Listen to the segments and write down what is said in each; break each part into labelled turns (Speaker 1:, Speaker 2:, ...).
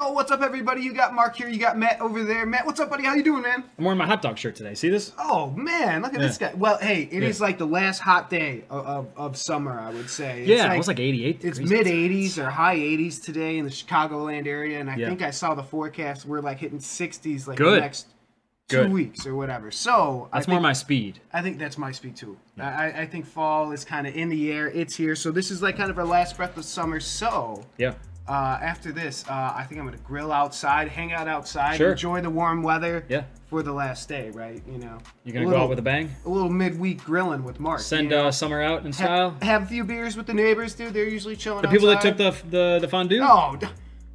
Speaker 1: Oh, what's up, everybody? You got Mark here. You got Matt over there. Matt, what's up, buddy? How you doing, man?
Speaker 2: I'm wearing my hot dog shirt today. See this?
Speaker 1: Oh man, look at this guy. Well, hey, it is
Speaker 2: Yeah.
Speaker 1: like the last hot day of, of, of summer, I would say. It's
Speaker 2: Yeah, it was like 88
Speaker 1: It's mid
Speaker 2: outside.
Speaker 1: 80s or high 80s today in the Chicagoland area, and I
Speaker 2: Yeah.
Speaker 1: think I saw the forecast. We're like hitting 60s like the
Speaker 2: Good.
Speaker 1: next two
Speaker 2: Good.
Speaker 1: weeks or whatever. So
Speaker 2: That's
Speaker 1: I
Speaker 2: more my speed.
Speaker 1: I think that's my speed too. I, I think fall is kind of in the air. It's here. So this is like kind of our last breath of summer. So
Speaker 2: Yeah.
Speaker 1: Uh, after this, uh, I think I'm gonna grill outside, hang out outside,
Speaker 2: Sure.
Speaker 1: enjoy the warm weather.
Speaker 2: Yeah.
Speaker 1: For the last day, right? You know.
Speaker 2: You're gonna go out with a bang.
Speaker 1: a little midweek grilling with Mark.
Speaker 2: Send uh, summer out in style.
Speaker 1: have a few beers with the neighbors, dude. They're usually chilling.
Speaker 2: The people that took the the the fondue
Speaker 1: Oh,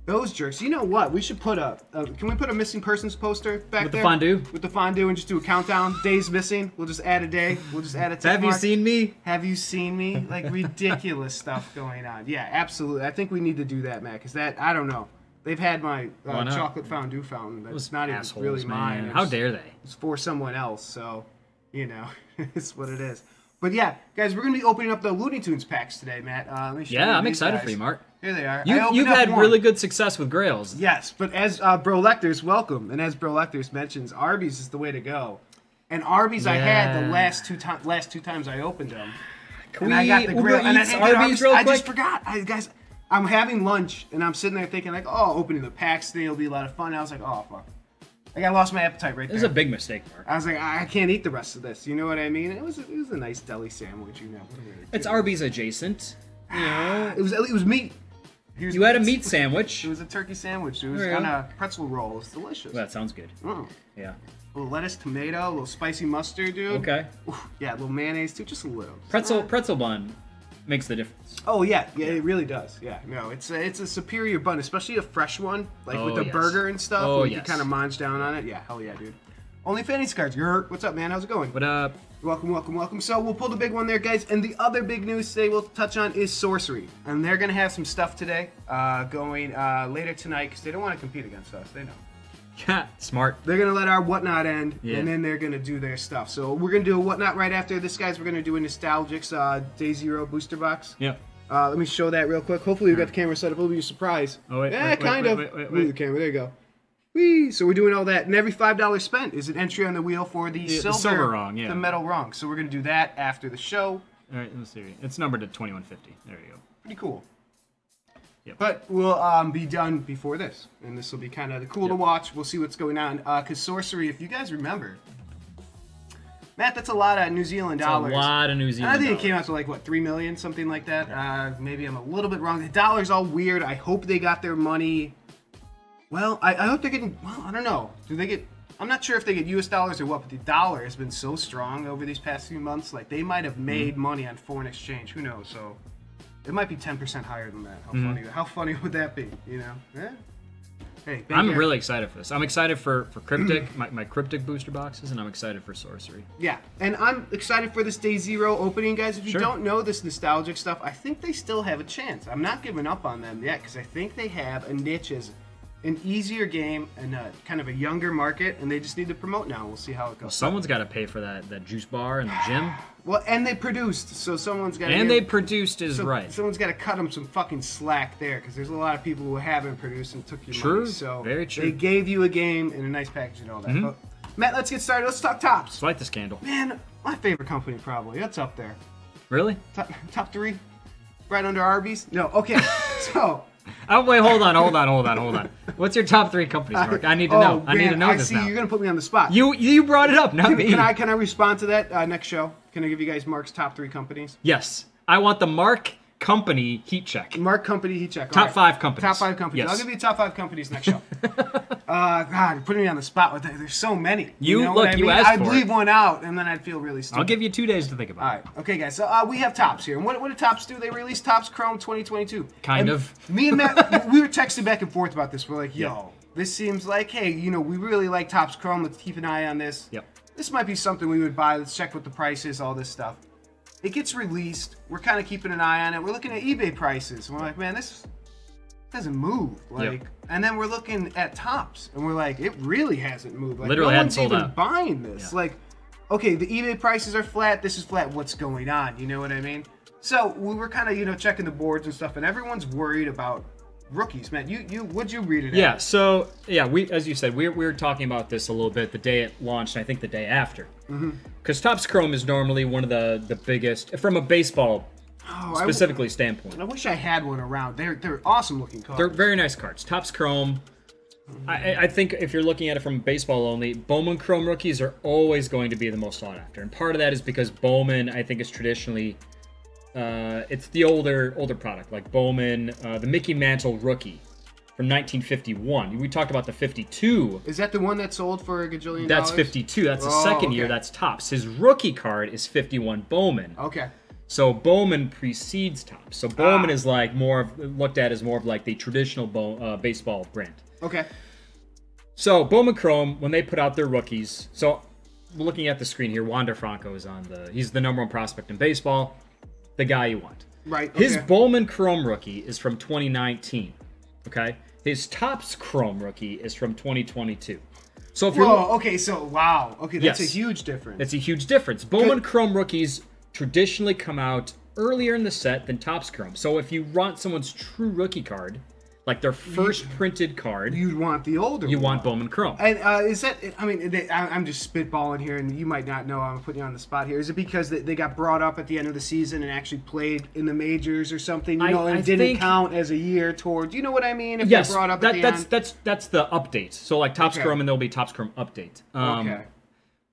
Speaker 1: those jerks. You know what? We should put a. Uh, can we put a missing persons poster back
Speaker 2: With the
Speaker 1: there?
Speaker 2: fondue?
Speaker 1: With the fondue and just do a countdown. Days missing. We'll just add a day. We'll just add a.
Speaker 2: Have you seen me?
Speaker 1: Have you seen me? Like ridiculous stuff going on. Yeah, absolutely. I think we need to do that, Matt. Because that I don't know. They've had my uh, chocolate fondue fountain. That's not even
Speaker 2: assholes,
Speaker 1: really mine.
Speaker 2: man.
Speaker 1: It's-
Speaker 2: How dare they?
Speaker 1: it's for someone else, so you know, it's what it is. But yeah, guys, we're gonna be opening up the Looney Tunes packs today, Matt. Uh, let me show you
Speaker 2: Yeah, I'm excited
Speaker 1: guys.
Speaker 2: for you, Mark.
Speaker 1: Here they are.
Speaker 2: You, you've had really good success with Grails.
Speaker 1: Yes, but as uh, Bro Lectors, welcome, and as Bro Lectors mentions, Arby's is the way to go. And Arby's, I had the last two times. Last two times I opened them,
Speaker 2: Can
Speaker 1: and I got the grill. And I didn't
Speaker 2: Arby's real
Speaker 1: I
Speaker 2: quick?
Speaker 1: just forgot, I, guys. I'm having lunch, and I'm sitting there thinking like, oh, opening the packs today will be a lot of fun. I was like, oh fuck, like I lost my appetite right
Speaker 2: This is
Speaker 1: there.
Speaker 2: a big mistake, Mark.
Speaker 1: I was like, I can't eat the rest of this. You know what I mean? It was it was a nice deli sandwich, you know. What am I gonna
Speaker 2: It's? Arby's adjacent. You know,
Speaker 1: It was it was meat. Here's
Speaker 2: you had a
Speaker 1: meat.
Speaker 2: sandwich.
Speaker 1: It was a turkey sandwich. It was
Speaker 2: you
Speaker 1: on
Speaker 2: go.
Speaker 1: a pretzel roll. It's delicious.
Speaker 2: Well, that sounds good.
Speaker 1: Mm.
Speaker 2: Yeah.
Speaker 1: A little lettuce, tomato, a little spicy mustard, dude.
Speaker 2: Okay.
Speaker 1: Oof, yeah, a little mayonnaise too, just a little.
Speaker 2: Pretzel pretzel bun makes the difference.
Speaker 1: Oh yeah, yeah, it really does. Yeah, no, it's a, it's a superior bun, especially a fresh one, like with
Speaker 2: Oh,
Speaker 1: the
Speaker 2: yes.
Speaker 1: burger and stuff.
Speaker 2: Oh,
Speaker 1: you
Speaker 2: yes.
Speaker 1: can kind of munch down on it. Yeah, hell yeah, dude. Only fanny cards. You're what's up, man? How's it going?
Speaker 2: What up?
Speaker 1: Welcome, welcome, welcome. So we'll pull the big one there, guys. And the other big news today we'll touch on is sorcery, and they're gonna have some stuff today uh, going uh, later tonight because they don't want to compete against us. They know.
Speaker 2: Yeah, smart.
Speaker 1: They're gonna let our whatnot end,
Speaker 2: Yeah.
Speaker 1: and then they're gonna do their stuff. So we're gonna do a whatnot right after this, guys. We're gonna do a Nostalgix uh, Day Zero booster box.
Speaker 2: Yeah.
Speaker 1: Uh, let me show that real quick. Hopefully we got the camera set up. It'll be a surprise.
Speaker 2: Oh, wait,
Speaker 1: yeah,
Speaker 2: wait, wait,
Speaker 1: kind
Speaker 2: wait,
Speaker 1: of.
Speaker 2: wait, wait,
Speaker 1: Move the camera. There you go. Whee! So we're doing all that, and every five dollars spent is an entry on the wheel for the
Speaker 2: the
Speaker 1: silver,
Speaker 2: silver rung, yeah.
Speaker 1: the metal wrong. So we're gonna do that after the show.
Speaker 2: All right, let's see. It's numbered at 2150. There you go.
Speaker 1: Pretty cool.
Speaker 2: Yep.
Speaker 1: But we'll um, be done before this, and this will be kind of cool to watch. We'll see what's going on. Because sorcery, if you guys remember, Matt, that's a lot of New Zealand
Speaker 2: It's a
Speaker 1: dollars.
Speaker 2: lot of New
Speaker 1: And
Speaker 2: Zealand.
Speaker 1: I think it came out to like what three million, something like that. Uh, maybe I'm a little bit wrong. The dollar's all weird. I hope they got their money. Well, I, I hope they're getting. Well, I don't know. Do they get? I'm not sure if they get U.S. dollars or what, but the dollar has been so strong over these past few months. Like they might have
Speaker 2: Mm-hmm.
Speaker 1: made money on foreign exchange. Who knows? So it might be 10% higher than that. How
Speaker 2: Mm-hmm.
Speaker 1: funny? How funny would that be? You know? Yeah. Hey,
Speaker 2: I'm
Speaker 1: air-
Speaker 2: really excited for this. I'm excited for for cryptic, my, my cryptic booster boxes, and I'm excited for sorcery.
Speaker 1: Yeah, and I'm excited for this day zero opening, guys. If you
Speaker 2: Sure.
Speaker 1: don't know this nostalgic stuff, I think they still have a chance. I'm not giving up on them yet because I think they have a niche as an easier game and a, kind of a younger market, and they just need to promote now. We'll see how it goes.
Speaker 2: Well, Someone's got to pay for that that juice bar and the gym,
Speaker 1: Well, and they produced, so someone's got. To...
Speaker 2: And they produced is
Speaker 1: so,
Speaker 2: right.
Speaker 1: Someone's got to cut them some fucking slack there, because there's a lot of people who haven't produced and took your
Speaker 2: True,
Speaker 1: money. So
Speaker 2: very true.
Speaker 1: They gave you a game and a nice package and all that. Mm-hmm. But, Matt, let's get started. Let's talk Topps.
Speaker 2: Let's light this candle.
Speaker 1: Man, my favorite company probably. That's up there.
Speaker 2: Really?
Speaker 1: Top, top three? Right under Arby's? No. Okay. so.
Speaker 2: Oh wait, hold on, hold on, hold on, hold on. What's your top three companies, Mark? I need to
Speaker 1: oh,
Speaker 2: know. I need to know
Speaker 1: I
Speaker 2: this
Speaker 1: see
Speaker 2: now.
Speaker 1: you're gonna put me on the spot.
Speaker 2: You you brought it up, not
Speaker 1: can,
Speaker 2: me.
Speaker 1: can I can I respond to that uh, next show? Can I give you guys Mark's top three companies?
Speaker 2: Yes, I want the Mark Company heat check.
Speaker 1: Mark company heat check.
Speaker 2: Top five companies.
Speaker 1: Top five companies.
Speaker 2: Yes.
Speaker 1: I'll give you top five companies next show. uh, God, you're putting me on the spot with that. There's so many.
Speaker 2: You-
Speaker 1: know what
Speaker 2: look,
Speaker 1: I
Speaker 2: you
Speaker 1: mean?
Speaker 2: asked
Speaker 1: I'd
Speaker 2: for
Speaker 1: leave
Speaker 2: it.
Speaker 1: one out, and then I'd feel really stupid.
Speaker 2: I'll give you two days to think about.
Speaker 1: All
Speaker 2: it.
Speaker 1: right. Okay, guys. So uh, we have Topps here, and what, what do Topps do? They release Topps Chrome 2022.
Speaker 2: Kind
Speaker 1: And
Speaker 2: of.
Speaker 1: Me and Matt, we were texting back and forth about this. We're like, yo,
Speaker 2: Yeah.
Speaker 1: this seems like, hey, you know, we really like Topps Chrome. Let's keep an eye on this.
Speaker 2: Yep.
Speaker 1: This might be something we would buy. Let's check what the price is. All this stuff. It gets released. We're kind of keeping an eye on it. We're looking at eBay prices. And we're like, man, this doesn't move. Like, and then we're looking at Topps, and we're like, it really hasn't moved. Like,
Speaker 2: Literally
Speaker 1: no one's even
Speaker 2: out.
Speaker 1: buying this.
Speaker 2: Yeah.
Speaker 1: Like, okay, the eBay prices are flat. This is flat. What's going on? You know what I mean? So we were kind of, you know, checking the boards and stuff, and everyone's worried about rookies, man. You you would you read it?
Speaker 2: Yeah,
Speaker 1: out?
Speaker 2: so yeah, we as you said, we we were talking about this a little bit the day it launched, and I think the day after.
Speaker 1: Mm-hmm.
Speaker 2: Because Topps Chrome is normally one of the the biggest from a baseball
Speaker 1: Oh, I,
Speaker 2: specifically standpoint.
Speaker 1: I wish I had one around. They're they're awesome looking cards.
Speaker 2: They're very nice cards. Topps Chrome. I, I- I think if you're looking at it from baseball only, Bowman Chrome rookies are always going to be the most sought after, and part of that is because Bowman, I think, is traditionally, uh, it's the older older product, like Bowman, uh, the Mickey Mantle rookie from 1951. We talked about the 52.
Speaker 1: Is that the one that sold for a gajillion
Speaker 2: That's
Speaker 1: dollars?
Speaker 2: 52. That's the
Speaker 1: Oh,
Speaker 2: second year. That's Topps. His rookie card is 51 Bowman.
Speaker 1: Okay.
Speaker 2: So Bowman precedes Topps. So Bowman
Speaker 1: Ah.
Speaker 2: is like more of looked at as more of like the traditional bow, uh, baseball brand.
Speaker 1: Okay.
Speaker 2: So Bowman Chrome, when they put out their rookies, so looking at the screen here, Wander Franco is on the. He's the number one prospect in baseball, the guy you want.
Speaker 1: Right.
Speaker 2: His. Bowman Chrome rookie is from 2019. Okay, his Topps Chrome rookie is from 2022. So if you're
Speaker 1: Okay. So wow. Okay, that's
Speaker 2: Yes.
Speaker 1: a huge difference.
Speaker 2: That's a huge difference. Bowman Chrome rookies traditionally come out earlier in the set than Topps Chrome. So if you want someone's true rookie card, like their first printed card,
Speaker 1: You'd want the older.
Speaker 2: you
Speaker 1: one.
Speaker 2: want Bowman Chrome.
Speaker 1: And uh, is that? I mean, they, I, I'm just spitballing here, and you might not know. I'm putting you on the spot here. Is it because they, they got brought up at the end of the season and actually played in the majors or something? You
Speaker 2: I-
Speaker 1: know, and
Speaker 2: I
Speaker 1: didn't
Speaker 2: think-
Speaker 1: count as a year towards. You know what I mean? If
Speaker 2: yes,
Speaker 1: brought up
Speaker 2: that,
Speaker 1: at the
Speaker 2: that's
Speaker 1: end.
Speaker 2: that's that's the update. So like Topps
Speaker 1: Okay.
Speaker 2: Chrome, and there'll be Topps Chrome update. Um,
Speaker 1: okay.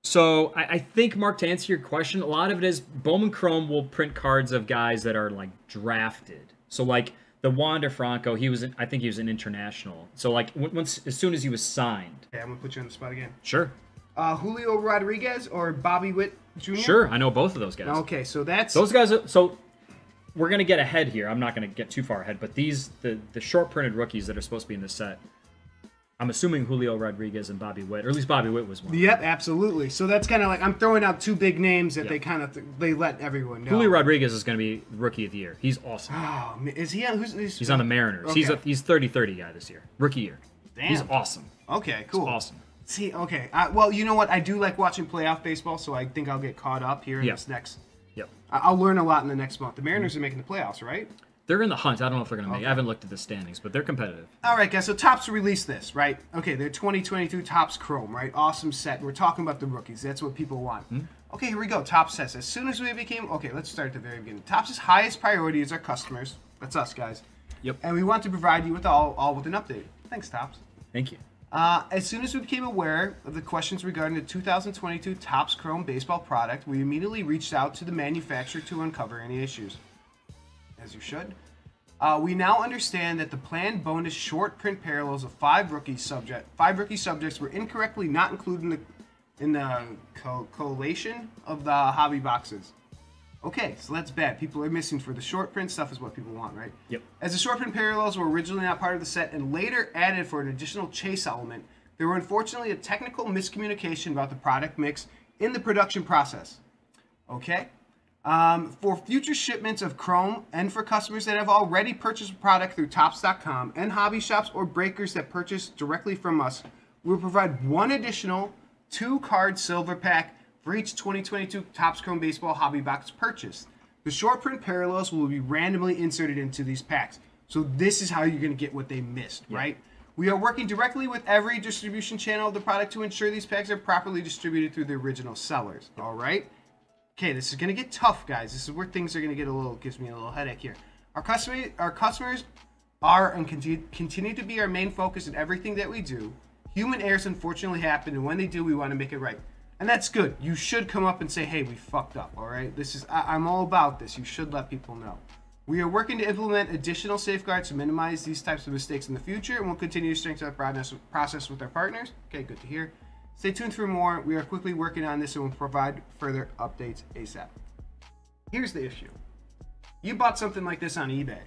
Speaker 2: So I, I think Mark, to answer your question, a lot of it is Bowman Chrome will print cards of guys that are like drafted. So like the Wander Franco, he was, I think he was an international. So like once, as soon as he was signed,
Speaker 1: Okay, I'm gonna put you on the spot again.
Speaker 2: sure,
Speaker 1: Uh, Julio Rodriguez or Bobby Witt Jr.
Speaker 2: sure, I know both of those guys.
Speaker 1: Okay, so that's
Speaker 2: Those guys. Are, so we're gonna get ahead here. I'm not gonna get too far ahead, but these the the short printed rookies that are supposed to be in this set. I'm assuming Julio Rodriguez and Bobby Witt, or at least Bobby Witt was one.
Speaker 1: Yep, absolutely. So that's kind of like I'm throwing out two big names that
Speaker 2: Yeah.
Speaker 1: they kind of th- they let everyone know.
Speaker 2: Julio Rodriguez is going to be rookie of the year. He's awesome.
Speaker 1: Oh, is he? On, who's, who's
Speaker 2: He's on the Mariners. He's a
Speaker 1: Okay.
Speaker 2: he's 30-30 guy this year. Rookie year.
Speaker 1: Damn.
Speaker 2: He's awesome.
Speaker 1: Okay, cool.
Speaker 2: Awesome.
Speaker 1: See, okay. Uh, well, you know what? I do like watching playoff baseball, so I think I'll get caught up here in
Speaker 2: Yeah.
Speaker 1: this next.
Speaker 2: Yep.
Speaker 1: I- I'll learn a lot in the next month. The Mariners are making the playoffs, right?
Speaker 2: They're in the hunt. I don't know if they're going to make.
Speaker 1: Okay.
Speaker 2: I haven't looked at the standings, but they're competitive.
Speaker 1: All right, guys. So Topps released this, right? Okay, they're 2022 Topps Chrome, right? Awesome set. We're talking about the rookies. That's what people want.
Speaker 2: Hmm?
Speaker 1: Okay, here we go. Topps says as soon as we became okay, let's start at the very beginning. Topps' highest priority is our customers. That's us, guys.
Speaker 2: Yep.
Speaker 1: And we want to provide you with all, all with an update. Thanks, Topps.
Speaker 2: Thank you.
Speaker 1: Uh, as soon as we became aware of the questions regarding the 2022 Topps Chrome baseball product, we immediately reached out to the manufacturer to uncover any issues. As you should. Uh, we now understand that the planned bonus short print parallels of five rookie subject five rookie subjects were incorrectly not included in the in the co- collation of the hobby boxes. Okay, so that's bad. People are missing for the short print stuff is what people want, right?
Speaker 2: Yep.
Speaker 1: As the short print parallels were originally not part of the set and later added for an additional chase element, there were unfortunately a technical miscommunication about the product mix in the production process. Okay? Um, for future shipments of Chrome and for customers that have already purchased a product through Topps.com and hobby shops or breakers that purchase directly from us, we'll provide one additional two card silver pack for each 2022 Topps Chrome Baseball Hobby Box purchase. The short print parallels will be randomly inserted into these packs. So this is how you're going to get what they missed, right? We are working directly with every distribution channel of the product to ensure these packs are properly distributed through the original sellers. All right? Okay, this is gonna get tough, guys. This is where things are gonna get a little gives me a little headache here. Our customer, our customers are and continue, continue to be our main focus in everything that we do. Human errors unfortunately happen, and when they do, we want to make it right, and that's good. You should come up and say, "Hey, we fucked up." All right, this is I, I'm all about this. You should let people know. We are working to implement additional safeguards to minimize these types of mistakes in the future, and we'll continue to strengthen our process with our partners. Okay, good to hear. Stay tuned for more. We are quickly working on this and will provide further updates ASAP. Here's the issue. You bought something like this on eBay.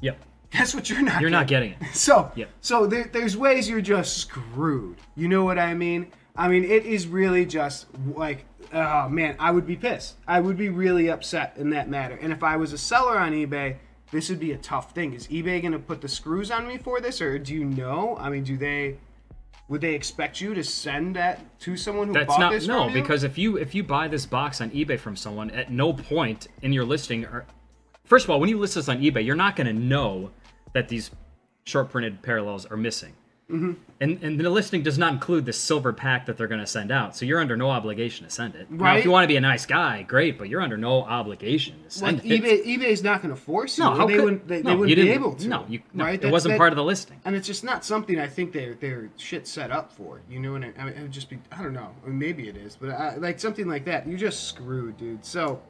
Speaker 2: Yep.
Speaker 1: Guess what you're not
Speaker 2: You're not getting it.
Speaker 1: So,
Speaker 2: Yep.
Speaker 1: so there, there's ways you're just screwed. You know what I mean? I mean, it is really just like, oh man, I would be pissed. I would be really upset in that matter. And if I was a seller on eBay, this would be a tough thing. Is eBay going to put the screws on me for this, or do you know? I mean, do they? Would they expect you to send that to someone who
Speaker 2: That's
Speaker 1: bought
Speaker 2: not
Speaker 1: this
Speaker 2: no because if you if you buy this box on eBay from someone, at no point in your listing, or first of all, when you list this on eBay, you're not going to know that these short printed parallels are missing. Mm-hmm. And and the listing does not include the silver pack that they're going to send out. So you're under no obligation to send it. Now,
Speaker 1: Right.
Speaker 2: if you want to be a nice guy, great, but you're under no obligation to
Speaker 1: Like
Speaker 2: it.
Speaker 1: eBay, eBay's not going to force you.
Speaker 2: no, how
Speaker 1: they
Speaker 2: could,
Speaker 1: wouldn't. They,
Speaker 2: no,
Speaker 1: they wouldn't
Speaker 2: you
Speaker 1: be able to.
Speaker 2: No, you, no
Speaker 1: right?
Speaker 2: it
Speaker 1: That-
Speaker 2: wasn't
Speaker 1: that-
Speaker 2: part of the listing.
Speaker 1: And it's just not something I think they're they're shit set up for. You know, and I mean, it would just be I don't know. I mean, maybe it is, but I, like something like that, you're just screwed, dude. So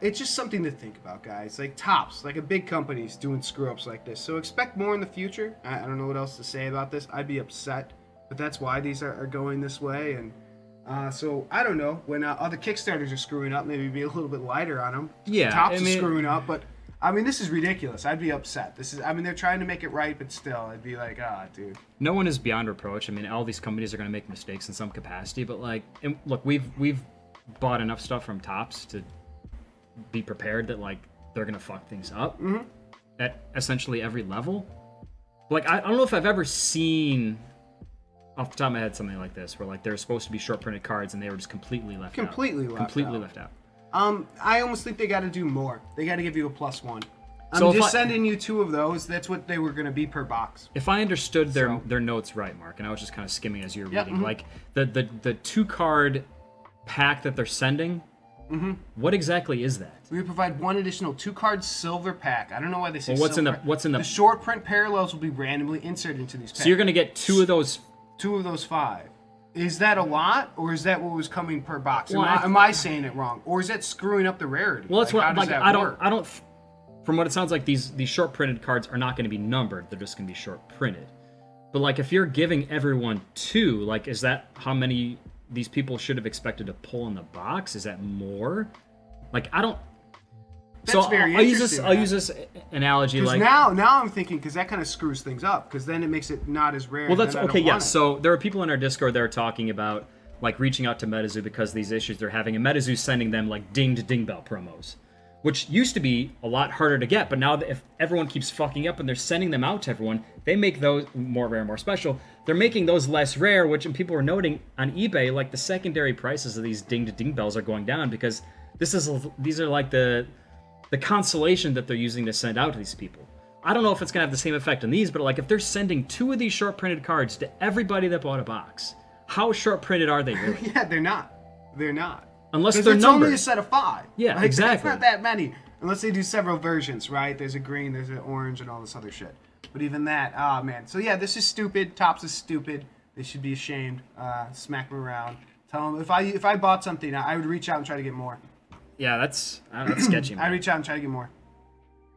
Speaker 1: it's just something to think about, guys. Like Topps, like a big company's doing screw ups like this. So expect more in the future. I, I don't know what else to say about this. I'd be upset, but that's why these are, are going this way. And uh, so I don't know when uh, other Kickstarters are screwing up, maybe be a little bit lighter on them.
Speaker 2: Yeah,
Speaker 1: Topps
Speaker 2: I
Speaker 1: are screwing up, but. I mean, this is ridiculous. I'd be upset. This is. I mean, they're trying to make it right, but still, I'd be like, ah, dude.
Speaker 2: no one is beyond reproach. I mean, all these companies are going to make mistakes in some capacity, but like, and look, we've we've bought enough stuff from Topps to be prepared that like they're going to fuck things up
Speaker 1: Mm-hmm.
Speaker 2: at essentially every level. Like, I, I don't know if I've ever seen off the top of my head something like this, where like there's supposed to be short printed cards and they were just completely left
Speaker 1: Completely
Speaker 2: out.
Speaker 1: left
Speaker 2: completely
Speaker 1: out.
Speaker 2: left out.
Speaker 1: Um, I almost think they got to do more. They got to give you a plus one. I'm
Speaker 2: So
Speaker 1: just
Speaker 2: I-
Speaker 1: sending you two of those. That's what they were going to be per box.
Speaker 2: If I understood their
Speaker 1: So-
Speaker 2: their notes right, Mark, and I was just kind of skimming as you were
Speaker 1: Yeah,
Speaker 2: reading,
Speaker 1: mhm.
Speaker 2: like the the the two card pack that they're sending.
Speaker 1: Mm-hmm.
Speaker 2: What exactly is that?
Speaker 1: We provide one additional two card silver pack. I don't know why they say.
Speaker 2: Well, what's in the- what's in the-
Speaker 1: The short print parallels will be randomly inserted into these packs.
Speaker 2: So you're gonna get two of those.
Speaker 1: two of those five. Is that a lot, or is that what was coming per box? Am,
Speaker 2: Well,
Speaker 1: I,
Speaker 2: I-
Speaker 1: am I saying it wrong, or is that screwing up the rarity?
Speaker 2: Well, that's
Speaker 1: Like,
Speaker 2: what like
Speaker 1: that
Speaker 2: I don't
Speaker 1: work?
Speaker 2: I don't. From what it sounds like, these these short printed cards are not going to be numbered. They're just going to be short printed. But like, if you're giving everyone two, like, is that how many these people should have expected to pull in the box? Is that more? Like, I don't. so
Speaker 1: That's very
Speaker 2: I'll, I'll use this. I'll use this analogy. Like,
Speaker 1: now, now I'm thinking because that kind of screws things up. Because then it makes it not as rare.
Speaker 2: Well, that's okay. Yeah.
Speaker 1: it.
Speaker 2: So there are people in our Discord that are talking about like reaching out to MetaZoo because these issues they're having, and MetaZoo's sending them like dinged ding bell promos, which used to be a lot harder to get. But now if everyone keeps fucking up and they're sending them out to everyone, they make those more rare, more special. They're making those less rare, which and people are noting on eBay like the secondary prices of these dinged ding bells are going down because this is these are like the the consolation that they're using to send out to these people. I don't know if it's gonna have the same effect on these, but like if they're sending two of these short printed cards to everybody that bought a box, how short printed are they really?
Speaker 1: Yeah, they're not. They're not.
Speaker 2: Unless they're
Speaker 1: it's only a set of five.
Speaker 2: Yeah,
Speaker 1: Like,
Speaker 2: exactly.
Speaker 1: It's not that many. Unless they do several versions, right? There's a green, there's an orange, and all this other shit. But even that, ah man. So yeah, this is stupid. Topps is stupid. They should be ashamed. Uh, smack them around. Tell them if I if I bought something, I I would reach out and try to get more.
Speaker 2: Yeah, that's I know, that's sketchy.
Speaker 1: I
Speaker 2: Man.
Speaker 1: reach out and try to get more.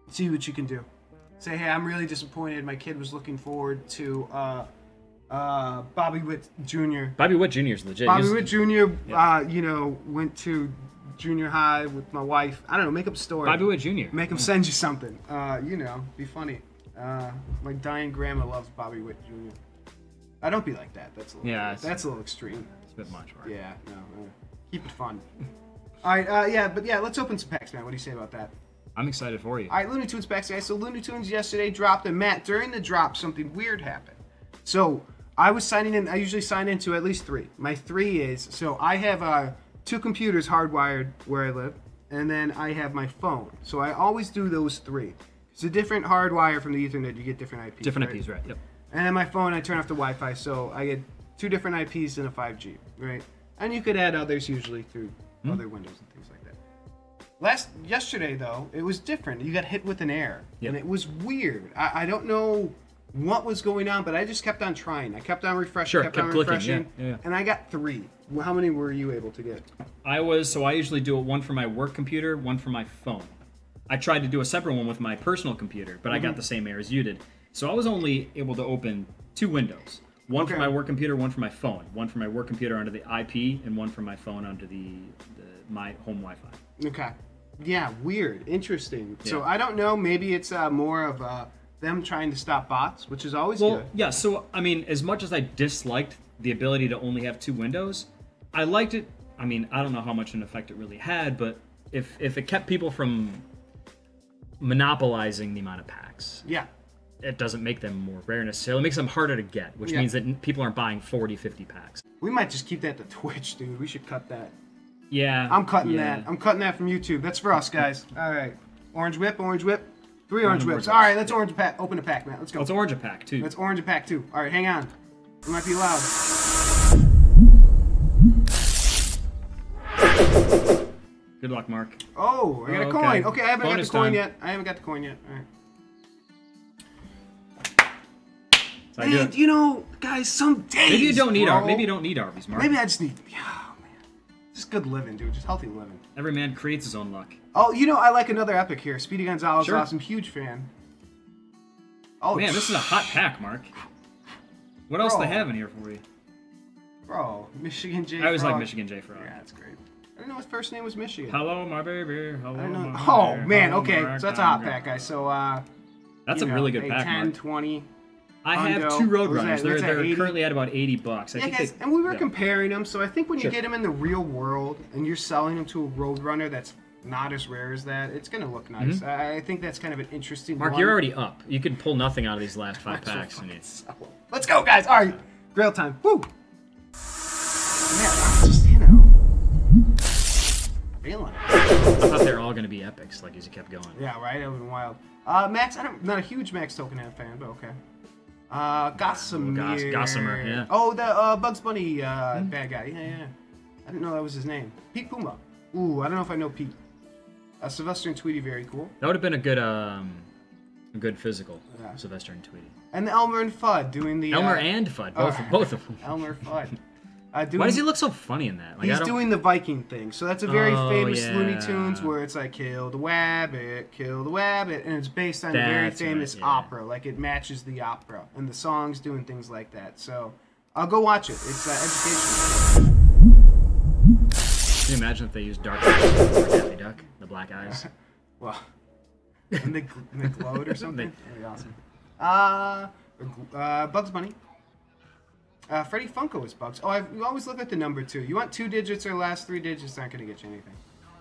Speaker 1: See what you can do. Say, hey, I'm really disappointed. My kid was looking forward to uh, uh, Bobby Witt Jr.
Speaker 2: Bobby Witt Jr. is legit.
Speaker 1: Bobby Witt Jr. Uh, you know, went to junior high with my wife. I don't know. Make up a story.
Speaker 2: Bobby Witt Jr.
Speaker 1: Make him send you something. Uh, you know, be funny. Uh, my dying grandma loves Bobby Witt Jr. I don't be like that. That's a little,
Speaker 2: Yeah,
Speaker 1: that's a little extreme.
Speaker 2: It's a bit much. Mark.
Speaker 1: Yeah, no, uh, keep it fun. All right, uh, yeah, but yeah, let's open some packs, man. What do you say about that?
Speaker 2: I'm excited for you.
Speaker 1: All right, Looney Tunes packs, guys. So Looney Tunes yesterday dropped, and Matt, during the drop, something weird happened. So I was signing in. I usually sign into at least three. My three is so I have uh, two computers hardwired where I live, and then I have my phone. So I always do those three. It's a different hardwire from the Ethernet. You get different IPs.
Speaker 2: Different
Speaker 1: right?
Speaker 2: IPs, right? Yep.
Speaker 1: And then my phone, I turn off the Wi-Fi, so I get two different IPs and a 5G, right? And you could add others usually through
Speaker 2: Hmm.
Speaker 1: other windows and things like that. Last yesterday though, it was different. You got hit with an error,
Speaker 2: Yep.
Speaker 1: and it was weird. I, I don't know what was going on, but I just kept on trying. I kept on refreshing,
Speaker 2: Sure,
Speaker 1: kept,
Speaker 2: kept
Speaker 1: on
Speaker 2: clicking,
Speaker 1: refreshing,
Speaker 2: yeah, yeah.
Speaker 1: and I got three. How many were you able to get?
Speaker 2: I was so I usually do it one for my work computer, one for my phone. I tried to do a separate one with my personal computer, but I
Speaker 1: Mm-hmm.
Speaker 2: got the same error as you did. So I was only able to open two windows. One for my work computer, one for my phone. One for my work computer under the IP, and one for my phone under the, the my home Wi-Fi.
Speaker 1: Okay. Yeah, weird, interesting. So I don't know. Maybe it's uh, more of uh, them trying to stop bots, which is always
Speaker 2: Well,
Speaker 1: good.
Speaker 2: yeah. So I mean, as much as I disliked the ability to only have two windows, I liked it. I mean, I don't know how much an effect it really had, but if if it kept people from monopolizing the amount of packs,
Speaker 1: Yeah.
Speaker 2: it doesn't make them more rare necessarily. It makes them harder to get, which
Speaker 1: Yeah.
Speaker 2: means that people aren't buying 40, 50 packs.
Speaker 1: We might just keep that to Twitch, dude. We should cut that.
Speaker 2: Yeah.
Speaker 1: I'm cutting
Speaker 2: yeah.
Speaker 1: that. I'm cutting that from YouTube. That's for us, guys. All right. Orange whip, orange whip. Three orange whips. All right, let's orange a pack. Open a pack, Matt. Let's go.
Speaker 2: Let's orange a pack too.
Speaker 1: Let's orange a pack too. All right, hang on. It might be loud.
Speaker 2: Good luck, Mark.
Speaker 1: Oh, I got a
Speaker 2: oh,
Speaker 1: coin. Okay, I haven't
Speaker 2: Bonus
Speaker 1: got the coin
Speaker 2: time.
Speaker 1: yet. I haven't got the coin yet. All right.
Speaker 2: That's how I do
Speaker 1: you know, guys, some days.
Speaker 2: Maybe you don't need
Speaker 1: bro,
Speaker 2: Ar- maybe you don't need Arby's, Mark.
Speaker 1: Maybe I just need. Yeah, man. Just good living, dude. Just healthy living.
Speaker 2: Every man creates his own luck.
Speaker 1: Oh, you know, I like another epic here. Speedy Gonzales,
Speaker 2: Sure.
Speaker 1: awesome, huge fan. Oh,
Speaker 2: Man, this is a hot pack, Mark. What else
Speaker 1: Bro.
Speaker 2: do they have in here for you?
Speaker 1: bro, Michigan J.
Speaker 2: I always like Michigan J Frog.
Speaker 1: Yeah, that's great. I didn't know his first name was Michigan.
Speaker 2: Hello, my baby. Hello,
Speaker 1: I didn't know.
Speaker 2: my
Speaker 1: Oh
Speaker 2: baby.
Speaker 1: man,
Speaker 2: Hello,
Speaker 1: okay, so that's a hot pack, guys. So uh,
Speaker 2: That's a
Speaker 1: know,
Speaker 2: really good
Speaker 1: a
Speaker 2: pack,
Speaker 1: 10,
Speaker 2: Mark.
Speaker 1: 20.
Speaker 2: I have two Roadrunners. They're, they're
Speaker 1: 80?
Speaker 2: currently at about 80 bucks. I
Speaker 1: Yeah,
Speaker 2: think
Speaker 1: guys,
Speaker 2: they,
Speaker 1: and we were
Speaker 2: yeah.
Speaker 1: comparing them. So I think when you
Speaker 2: Sure.
Speaker 1: get them in the real world and you're selling them to a Roadrunner that's not as rare as that, it's gonna look nice. I, I think that's kind of an interesting.
Speaker 2: Mark,
Speaker 1: one.
Speaker 2: you're already up. You can pull nothing out of these last five
Speaker 1: Might as well
Speaker 2: packs. and it's-
Speaker 1: Let's go, guys. All right, Grail time. Woo! Yeah, I'm just you know feeling.
Speaker 2: I thought they were all going to be epics, like as you kept going.
Speaker 1: Yeah, right. That would have been wild. Uh, Max, I don't, not a huge Max Tokenhead fan, but okay. Uh, Gossamer.
Speaker 2: Gos- Gossamer, yeah.
Speaker 1: Oh, the uh, Bugs Bunny uh, bad guy. Yeah, yeah. I didn't know that was his name. Pete Puma. Ooh, I don't know if I know Pete. Uh, Sylvester and Tweety, very cool.
Speaker 2: That would have been a good, um, a good physical.
Speaker 1: Yeah.
Speaker 2: Sylvester and Tweety.
Speaker 1: And Elmer and Fudd doing the
Speaker 2: Elmer
Speaker 1: uh,
Speaker 2: and Fudd, both,
Speaker 1: uh,
Speaker 2: both of them.
Speaker 1: Elmer Fudd. Uh, doing,
Speaker 2: Why does he look so funny in that? Like, I
Speaker 1: He's doing the Viking thing. So that's a very
Speaker 2: Oh,
Speaker 1: famous
Speaker 2: yeah.
Speaker 1: Looney Tunes where it's like kill the wabbit, kill the wabbit, and it's based on a very
Speaker 2: That's right,
Speaker 1: famous
Speaker 2: yeah.
Speaker 1: opera. Like it matches the opera and the songs doing things like that. So I'll go watch it. It's uh, educational.
Speaker 2: Can you imagine if they used Dark for Daffy Duck, the black eyes?
Speaker 1: Well, and they, gl- they glowed or something. That'd be awesome. Uh, uh, Bugs Bunny. Uh, Freddy Funko is Bugs. Oh, I've, you always look at the number two. You want two digits or last Three digits aren't going to get you anything.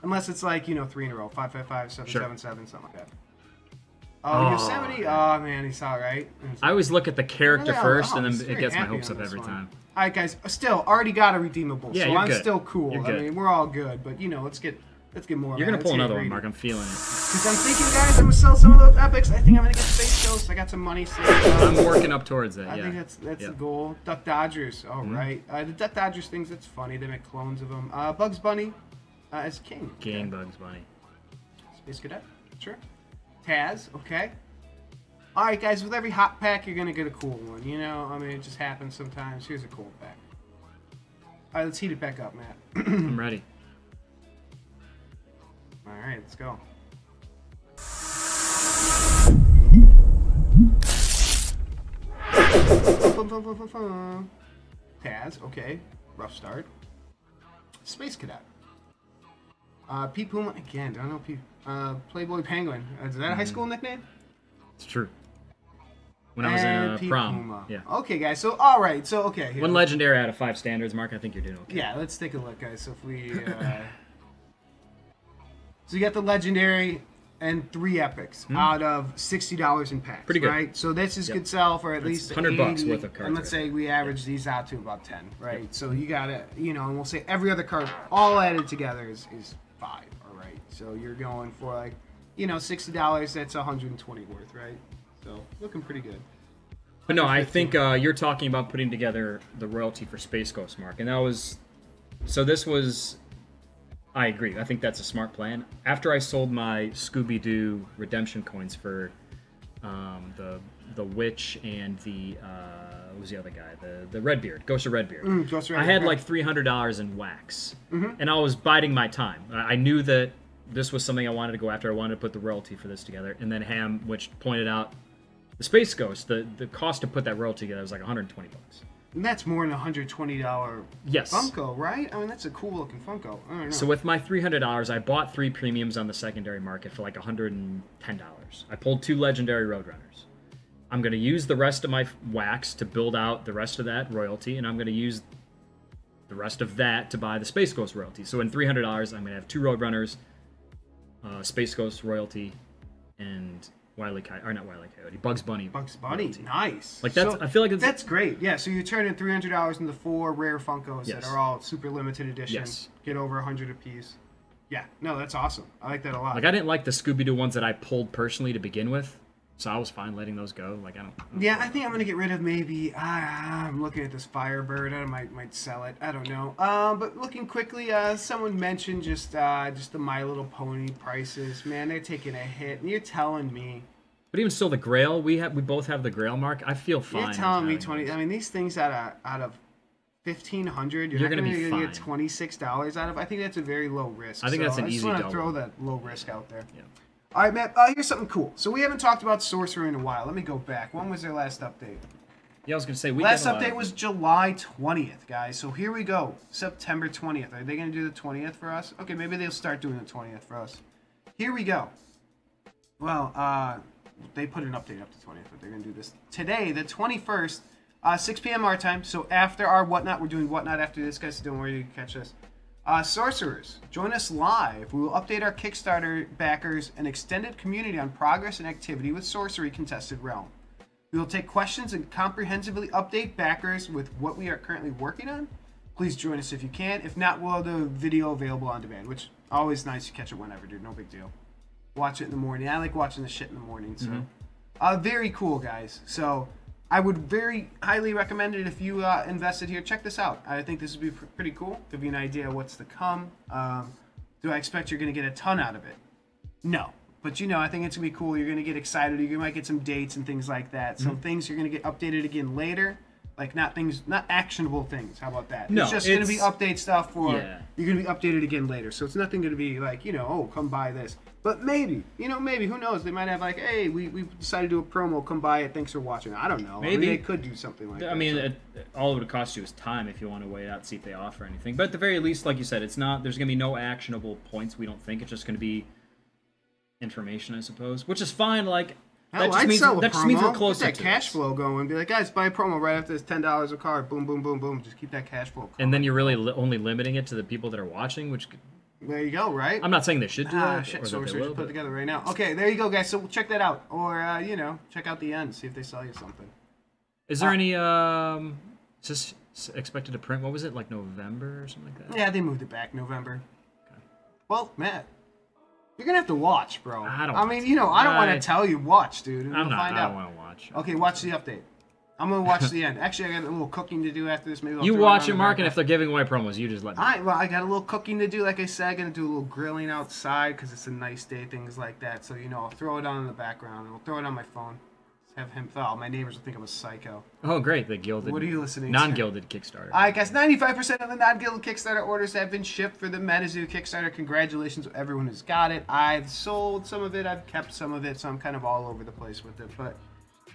Speaker 1: Unless it's like, you know, three in a row. Five, five, five, seven,
Speaker 2: Sure.
Speaker 1: seven, seven, something like that. Oh,
Speaker 2: Oh,
Speaker 1: Yosemite. Oh, man, he's all right.
Speaker 2: I always look at the character
Speaker 1: Yeah,
Speaker 2: first,
Speaker 1: oh,
Speaker 2: and then it gets my hopes up every
Speaker 1: one.
Speaker 2: time.
Speaker 1: All right, guys. Still, already got a redeemable.
Speaker 2: Yeah,
Speaker 1: so
Speaker 2: you're
Speaker 1: I'm
Speaker 2: good.
Speaker 1: still cool.
Speaker 2: You're
Speaker 1: I mean, we're all good. But, you know, let's get let's get more.
Speaker 2: You're gonna pull another one. Mark. I'm feeling it.
Speaker 1: Because I'm thinking, guys, I'm gonna sell some of those epics. I think I'm gonna get Space Ghost. I got some money saved. up.
Speaker 2: I'm working up towards that.
Speaker 1: I
Speaker 2: yeah.
Speaker 1: think that's that's the goal. Duck Dodgers. All right. Uh, the Duck Dodgers things. That's funny. They make clones of them. Uh, Bugs Bunny uh, as king.
Speaker 2: Gang
Speaker 1: Okay.
Speaker 2: Bugs Bunny.
Speaker 1: Space Cadet. Sure. Taz. Okay. All right, guys. With every hot pack, you're gonna get a cool one. You know, I mean, it just happens sometimes. Here's a cool pack. All right, let's heat it back up, Matt.
Speaker 2: I'm ready.
Speaker 1: All right, let's go. Taz, okay. Rough start. Space Cadet. Uh, Pete Puma, again, don't know Pete. Uh, Playboy Penguin. Uh, is that a high school nickname?
Speaker 2: It's true. When I was in
Speaker 1: And
Speaker 2: uh,
Speaker 1: Pete
Speaker 2: prom.
Speaker 1: Puma.
Speaker 2: Yeah.
Speaker 1: Okay, guys, so, alright, so, okay. here.
Speaker 2: One legendary out of five standards, Mark. I think you're doing okay.
Speaker 1: Yeah, let's take a look, guys. So if we, uh... so you got the legendary and three epics out of sixty dollars in packs.
Speaker 2: Pretty good.
Speaker 1: right? So this is
Speaker 2: Yep.
Speaker 1: could sell for at
Speaker 2: That's
Speaker 1: least
Speaker 2: 100 bucks worth of cards
Speaker 1: And let's
Speaker 2: right
Speaker 1: say we average these out to about ten, right? So you got to, you know, and we'll say every other card all added together is is five, all right? So you're going for like, you know, sixty dollars. That's one hundred and twenty worth, right? So looking pretty good.
Speaker 2: But no, I think uh, you're talking about putting together the royalty for Space Ghost, Mark, and that was. So this was. I agree. I think that's a smart plan. After I sold my Scooby Doo redemption coins for um, the the witch and the uh, what was the other guy? The the Redbeard, Ghost of Redbeard.
Speaker 1: Mm, Ghost of
Speaker 2: I had like three hundred dollars in wax,
Speaker 1: Mm-hmm.
Speaker 2: and I was biding my time. I I knew that this was something I wanted to go after. I wanted to put the royalty for this together, and then Ham, which pointed out the Space Ghost, the the cost to put that royalty together was like one hundred twenty bucks.
Speaker 1: And that's more than a hundred twenty dollar
Speaker 2: Yes.
Speaker 1: Funko, right? I mean, that's a cool looking Funko. I don't know.
Speaker 2: So with my three hundred dollars, I bought three premiums on the secondary market for like hundred and ten dollars. I pulled two legendary Roadrunners. I'm going to use the rest of my wax to build out the rest of that royalty, and I'm going to use the rest of that to buy the Space Ghost royalty. So in three hundred dollars, I'm going to have two Roadrunners, uh, Space Ghost royalty, and Wiley Coyote, or not Wiley Coyote, Bugs Bunny.
Speaker 1: Bugs Bunny,
Speaker 2: royalty.
Speaker 1: nice.
Speaker 2: Like, that's- I feel like it's-
Speaker 1: that's great. Yeah, so you turn in three hundred dollars into four rare Funkos
Speaker 2: Yes.
Speaker 1: that are all super limited edition.
Speaker 2: Yes.
Speaker 1: Get over a hundred apiece. Yeah, no, that's awesome. I like that a lot.
Speaker 2: Like I didn't like the Scooby Doo ones that I pulled personally to begin with, so I was fine letting those go. Like I don't. I don't
Speaker 1: Yeah, I think I'm gonna get rid of maybe. Ah, I'm looking at this Firebird. I might might sell it. I don't know. Um, but looking quickly, uh, someone mentioned just uh, just the My Little Pony prices. Man, they're taking a hit. And you're telling me.
Speaker 2: But even still, the Grail we have we both have the Grail mark. I feel fine.
Speaker 1: You're telling me twenty.
Speaker 2: those.
Speaker 1: I mean, these things out of out of fifteen hundred, you're,
Speaker 2: You're
Speaker 1: not
Speaker 2: gonna
Speaker 1: gonna,
Speaker 2: be
Speaker 1: get twenty six dollars out of. I think that's a very low risk.
Speaker 2: I think
Speaker 1: So
Speaker 2: that's an
Speaker 1: I just
Speaker 2: easy
Speaker 1: wanna throw that low risk out there.
Speaker 2: Yeah.
Speaker 1: All right, Matt. Uh, here's something cool. So we haven't talked about sorcery in a while. Let me go back. When was their last update?
Speaker 2: Yeah, I was gonna say we
Speaker 1: Last
Speaker 2: get a lot
Speaker 1: update was July 20th, guys. So here we go. September 20th. Are they going to do the 20th for us? Okay, maybe they'll start doing the 20th for us. Here we go. Well, uh, they put an update up to 20th, but they're going to do this today, the 21st, uh, 6 p.m. our time. So after our whatnot, we're doing whatnot after this, guys. So don't worry, you can catch us. Uh, sorcerers, join us live. We will update our Kickstarter backers and extended community on progress and activity with Sorcery Contested Realm. We will take questions and comprehensively update backers with what we are currently working on. Please join us if you can. If not, we'll have the video available on demand, which always nice to catch it whenever, dude. No big deal. Watch it in the morning. I like watching the shit in the morning. So, uh, very cool, guys. So, I would very highly recommend it if you uh, invested here. Check this out. I think this would be pr- pretty cool. Give you an idea of what's to come. Um, do I expect you're going to get a ton out of it? No. But you know, I think it's gonna be cool. You're gonna get excited. You might get some dates and things like that. Some
Speaker 2: Mm-hmm.
Speaker 1: things you're gonna get updated again later. Like not things, not actionable things. How about that?
Speaker 2: No,
Speaker 1: it's just gonna be update stuff for
Speaker 2: Yeah.
Speaker 1: you're gonna be updated again later. So it's nothing gonna be like you know, oh, come buy this. But maybe, you know, maybe who knows? They might have like, hey, we, we decided to do a promo. Come by it. Thanks for watching. I don't know. I mean,
Speaker 2: Maybe.
Speaker 1: they could do something like that.
Speaker 2: I mean,
Speaker 1: So-
Speaker 2: it, all it would cost you is time if you want to wait out, see if they offer anything. But at the very least, like you said, it's not. There's gonna be no actionable points. We don't think it's just gonna be information, I suppose, which is fine. Like
Speaker 1: Hell,
Speaker 2: that just
Speaker 1: I'd
Speaker 2: means
Speaker 1: sell a
Speaker 2: that just
Speaker 1: promo.
Speaker 2: means we're
Speaker 1: Get
Speaker 2: closer
Speaker 1: that
Speaker 2: to
Speaker 1: cash
Speaker 2: this.
Speaker 1: flow going. Be like, guys, buy a promo right after this ten dollars a card. Boom, boom, boom, boom. Just keep that cash flow.
Speaker 2: And then you're really li- only limiting it to the people that are watching, which
Speaker 1: there you go, right?
Speaker 2: I'm not saying they should do
Speaker 1: Ah,
Speaker 2: that
Speaker 1: shit,
Speaker 2: or that will.
Speaker 1: put together right now. Okay, there you go, guys. So check that out, or uh, you know, check out the end, see if they sell you something.
Speaker 2: Is there
Speaker 1: Uh,
Speaker 2: any um? Is this expected to print? What was it like November or something like that?
Speaker 1: Yeah, they moved it back November. Well, Matt, you're gonna have to watch, bro.
Speaker 2: I don't
Speaker 1: I mean, you know, I don't want to tell you. Watch, dude.
Speaker 2: I'm
Speaker 1: we'll
Speaker 2: not.
Speaker 1: find
Speaker 2: I
Speaker 1: out.
Speaker 2: don't want to watch.
Speaker 1: Okay, watch the update. I'm gonna watch the end. Actually, I got a little cooking to do after this. Maybe I'll
Speaker 2: You watch it, Mark, and if they're giving away promos, you just let me.
Speaker 1: Right, well, I got a little cooking to do. Like I said, I'm gonna do a little grilling outside because it's a nice day, things like that. So you know, I'll throw it on in the background. and I'll throw it on my phone. Just have him. Oh, my neighbors will think I'm a psycho.
Speaker 2: Oh, great! The gilded.
Speaker 1: What are you listening to?
Speaker 2: Non-gilded Kickstarter.
Speaker 1: I guess 95% of the non-gilded Kickstarter orders have been shipped for the Metazoo Kickstarter. Congratulations everyone who's got it. I've sold some of it. I've kept some of it, so I'm kind of all over the place with it. But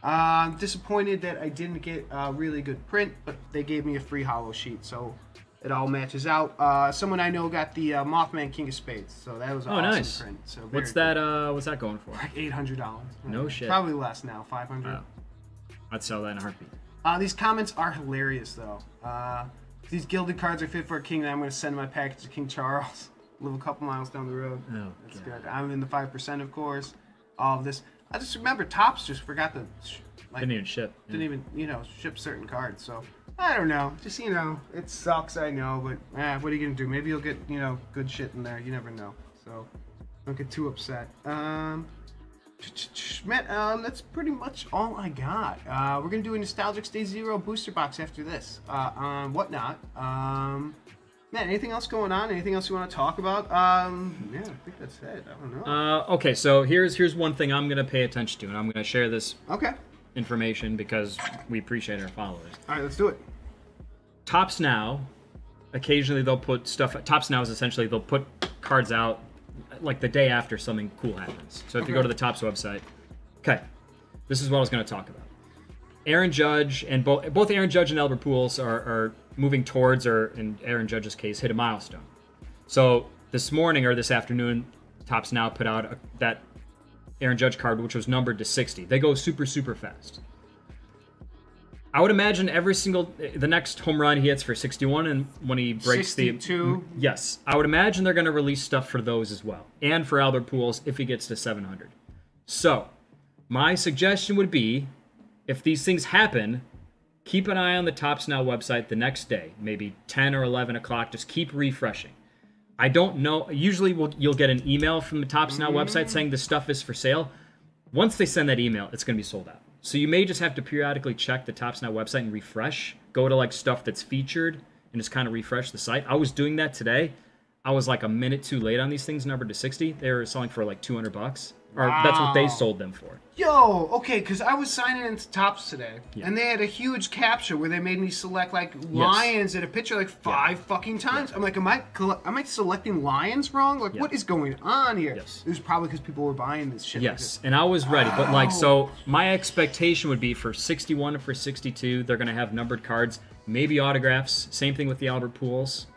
Speaker 1: I'm disappointed that I didn't get a really good print, but they gave me a free hollow sheet, so it all matches out. Uh, someone I know got the uh, Mothman King of Spades, so that was an
Speaker 2: Oh,
Speaker 1: awesome
Speaker 2: nice.
Speaker 1: print. So
Speaker 2: What's that? Uh, what's that going for?
Speaker 1: Like eight hundred dollars.
Speaker 2: No shit.
Speaker 1: Probably less now. Five hundred.
Speaker 2: Wow. I'd sell that in a heartbeat.
Speaker 1: Uh, these comments are hilarious, though. Uh, these gilded cards are fit for a king, and I'm going to send my package to King Charles. Live a couple miles down the road.
Speaker 2: Oh,
Speaker 1: That's
Speaker 2: God.
Speaker 1: good. I'm in the five percent, of course. All of this. I just remember Topps just forgot to like
Speaker 2: Didn't even ship.
Speaker 1: didn't even you know ship certain cards. So I don't know. Just you know, it sucks. I know, but eh, what are you gonna do? Maybe you'll get you know good shit in there. You never know. So don't get too upset. Um. Man, um, that's pretty much all I got. Uh, we're gonna do a nostalgic Day Zero booster box after this. Uh, on whatnot. Um, man, anything else going on? Anything else you want to talk about? Um, yeah, I think that's it. I don't know.
Speaker 2: Uh, okay, so here's here's one thing I'm gonna pay attention to, and I'm gonna share this
Speaker 1: okay.
Speaker 2: information because we appreciate our followers.
Speaker 1: All right, let's do it.
Speaker 2: Topps Now, occasionally they'll put stuff. Topps Now is essentially they'll put cards out like the day after something cool happens. So if you go to the Topps website, okay, this is what I was going to talk about. Aaron Judge and both both Aaron Judge and Albert Pujols are, are moving towards, or in Aaron Judge's case, hit a milestone. So this morning or this afternoon, Topps Now put out a, that Aaron Judge card, which was numbered to 60. They go super super fast. I would imagine every single the next home run he hits for 61, and when he breaks the
Speaker 1: 62.
Speaker 2: Mm, yes, I would imagine they're going to release stuff for those as well, and for Albert Pujols if he gets to 700. So, my suggestion would be, if these things happen, keep an eye on the Topps Now website the next day, maybe 10 or 11 o'clock. Just keep refreshing. I don't know. Usually, we'll, you'll get an email from the Topps Now
Speaker 1: Mm.
Speaker 2: website saying the stuff is for sale. Once they send that email, it's going to be sold out. So you may just have to periodically check the Topps Now website and refresh. Go to like stuff that's featured and just kind of refresh the site. I was doing that today. I was like a minute too late on these things, numbered to 60. They were selling for like 200 bucks. Or that's what they sold them for.
Speaker 1: Yo, okay, because I was signing into Topps today,
Speaker 2: Yeah.
Speaker 1: and they had a huge captcha where they made me select like lions in a picture like five fucking times. I'm like, am I am I selecting lions wrong? Like,
Speaker 2: Yeah.
Speaker 1: what is going on here?
Speaker 2: Yes.
Speaker 1: It was probably because people were buying this shit. like
Speaker 2: Yes, and I was ready, but like,
Speaker 1: Oh.
Speaker 2: so my expectation would be for 61 and for 62, they're gonna have numbered cards, maybe autographs. Same thing with the Albert Pujols.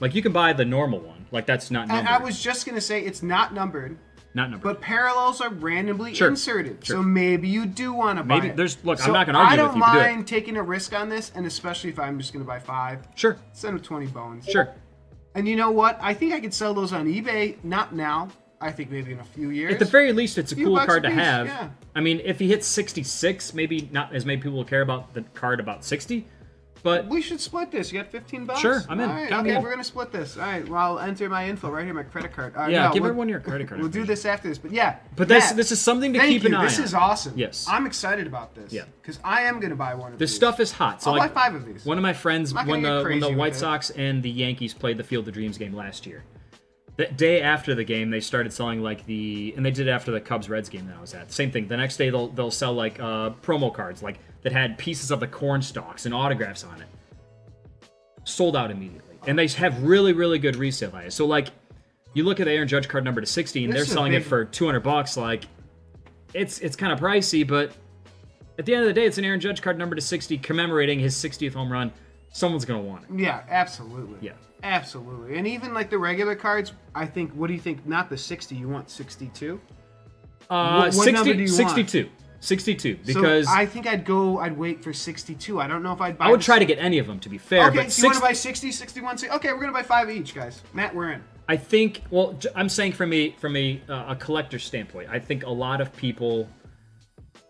Speaker 2: Like you can buy the normal one, like that's not numbered.
Speaker 1: And I was just gonna say it's not numbered,
Speaker 2: not numbered.
Speaker 1: but parallels are randomly
Speaker 2: Sure,
Speaker 1: inserted.
Speaker 2: sure.
Speaker 1: So maybe you do want to buy
Speaker 2: Maybe-
Speaker 1: it.
Speaker 2: there's- look, I'm
Speaker 1: So
Speaker 2: not gonna argue
Speaker 1: I
Speaker 2: with
Speaker 1: don't
Speaker 2: you to do it.
Speaker 1: mind taking a risk on this, and especially if I'm just gonna buy five.
Speaker 2: sure,
Speaker 1: Send them 20 bones.
Speaker 2: sure.
Speaker 1: And you know what? I think I could sell those on eBay. Not now. I think maybe in a few years.
Speaker 2: At the very least, it's a
Speaker 1: Few
Speaker 2: cool card
Speaker 1: a
Speaker 2: to have.
Speaker 1: yeah.
Speaker 2: I mean, if he hits 66, maybe not as many people will care about the card about 60, but
Speaker 1: We should split this. You got 15 bucks?
Speaker 2: Sure, I'm in.
Speaker 1: All right,
Speaker 2: Count me
Speaker 1: okay,
Speaker 2: in.
Speaker 1: we're going to split this. All right, well, I'll enter my info right here, my credit card. Uh,
Speaker 2: Yeah,
Speaker 1: no,
Speaker 2: give
Speaker 1: we'll-
Speaker 2: everyone your credit card
Speaker 1: We'll do this after this. But yeah.
Speaker 2: But this- this is something to keep an
Speaker 1: you.
Speaker 2: eye
Speaker 1: This
Speaker 2: on.
Speaker 1: is awesome.
Speaker 2: Yes.
Speaker 1: I'm excited about this.
Speaker 2: Yeah.
Speaker 1: Because I am going to buy one of
Speaker 2: this
Speaker 1: these.
Speaker 2: This stuff is hot. So
Speaker 1: I'll
Speaker 2: like,
Speaker 1: buy five of these.
Speaker 2: One of my friends, when the when the White. Sox and the Yankees played the Field of Dreams game last year, the day after the game, they started selling like the, and they did it after the Cubs Reds game that I was at. Same thing. The next day, they'll they'll sell like uh, promo cards, like that had pieces of the corn stalks and autographs on it. Sold out immediately, and they have really really good resale value. So like, you look at the Aaron Judge card number to sixty, and
Speaker 1: This
Speaker 2: they're selling it for two hundred bucks. Like, it's it's kind of pricey, but at the end of the day, it's an Aaron Judge card number to 60 commemorating his 60th home run. Someone's going to want it.
Speaker 1: Yeah, absolutely.
Speaker 2: Yeah.
Speaker 1: Absolutely. And even like the regular cards, I think, what do you think? Not the 60, you want 62?
Speaker 2: Uh,
Speaker 1: What- what number do you want?
Speaker 2: 62. 62. Because
Speaker 1: so
Speaker 2: I,
Speaker 1: I think I'd go, I'd wait for 62. I don't know if I'd buy
Speaker 2: would
Speaker 1: the
Speaker 2: try to get any of them, to be fair.
Speaker 1: Okay,
Speaker 2: but
Speaker 1: so you want to buy 60, 61, 60? Okay, we're going to buy five each, guys. Matt, we're in.
Speaker 2: I think, well, I'm saying from a, from a, uh, a collector standpoint, I think a lot of people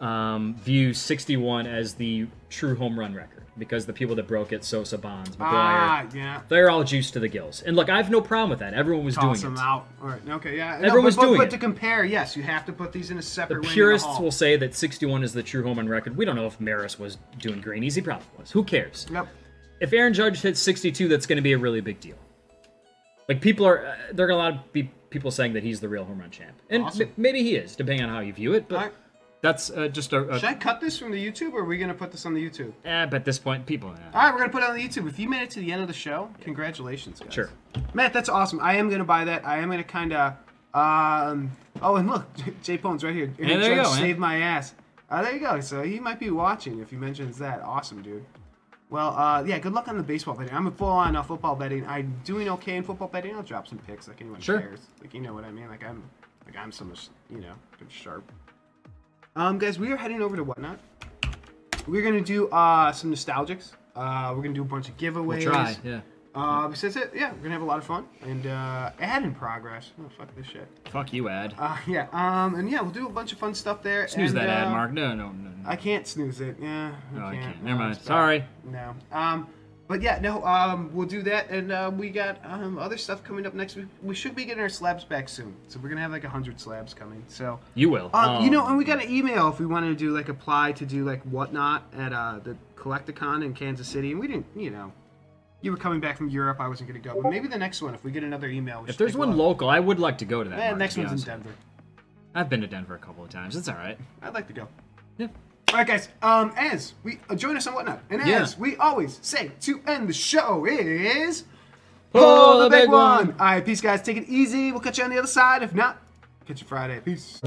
Speaker 2: um, view 61 as the true home run record because the people that broke it, Sosa, Bonds, McGwire,
Speaker 1: Ah, yeah.
Speaker 2: they're all juiced to the gills. And look, I have no problem with that. Everyone was
Speaker 1: Toss
Speaker 2: doing
Speaker 1: them
Speaker 2: it.
Speaker 1: out. All right, okay, yeah.
Speaker 2: Everyone
Speaker 1: no,
Speaker 2: was
Speaker 1: but, but,
Speaker 2: doing
Speaker 1: but
Speaker 2: it.
Speaker 1: to compare, yes, you have to put these in a separate
Speaker 2: The purists
Speaker 1: hall.
Speaker 2: will say that 61 is the true home run record. We don't know if Maris was doing greenies. He probably was. Who cares?
Speaker 1: Yep.
Speaker 2: If Aaron Judge hits 62, that's going to be a really big deal. Like people are, uh, there are a lot of be people saying that he's the real home run champ, and
Speaker 1: Awesome.
Speaker 2: maybe he is, depending on how you view it. But. That's uh, just a. a
Speaker 1: Should I cut this from the YouTube, or are we going to put this on the YouTube?
Speaker 2: eh, but at this point, people. eh.
Speaker 1: All right, we're going to put it on the YouTube. If you made it to the end of the show, congratulations, guys.
Speaker 2: Sure.
Speaker 1: Matt, that's awesome. I am going to buy that. I am going to kind of. Um, oh, and look, Jay Pone's right here.
Speaker 2: Hey, there you go, man.
Speaker 1: Saved my ass. Uh, there you go. So he might be watching if he mentions that. Awesome, dude. Well, uh, yeah, good luck on the baseball betting. I'm a full on uh, football betting. I'm doing okay in football betting. I'll drop some picks like anyone
Speaker 2: Sure.
Speaker 1: cares. Like you know what I mean. Like I'm, like I'm so much, you know, good sharp. Um, guys, we are heading over to whatnot. We're gonna do uh some Nostalgix. Uh, we're gonna do a bunch of giveaways.
Speaker 2: We Try. Yeah.
Speaker 1: Uh, besides it, yeah, we're gonna have a lot of fun and uh, ad in progress. Oh fuck this shit.
Speaker 2: Fuck you, ad.
Speaker 1: Uh, yeah. Um, and yeah, we'll do a bunch of fun stuff there.
Speaker 2: Snooze
Speaker 1: and,
Speaker 2: that ad,
Speaker 1: uh,
Speaker 2: Mark. No, no, no. no.
Speaker 1: I can't snooze it. Yeah.
Speaker 2: No, I
Speaker 1: can't.
Speaker 2: can't. Never mind. Sorry.
Speaker 1: No. Um, but yeah, no. Um, we'll do that, and uh, we got um other stuff coming up next week. We should be getting our slabs back soon, so we're gonna have like a hundred slabs coming. So.
Speaker 2: You will.
Speaker 1: Um, you know,
Speaker 2: Um,
Speaker 1: and we got an email if we wanted to do like apply to do like whatnot at uh, the Collect-A-Con in Kansas City, and we didn't, you know, you were coming back from Europe, I wasn't gonna go, but maybe the next one, if we get another email, we
Speaker 2: If there's one local, I would like to go to that.
Speaker 1: Eh,
Speaker 2: Mark,
Speaker 1: next
Speaker 2: to
Speaker 1: one's in. Denver.
Speaker 2: I've been to Denver a couple of times. It's all right.
Speaker 1: I'd like to go.
Speaker 2: Yeah.
Speaker 1: All right, guys. Um, as we uh, join us on whatnot, and
Speaker 2: Yeah.
Speaker 1: as we always say to end the show is
Speaker 2: Pull the big one.
Speaker 1: All right, peace, guys. Take it easy. We'll catch you on the other side. If not, catch you Friday. Peace.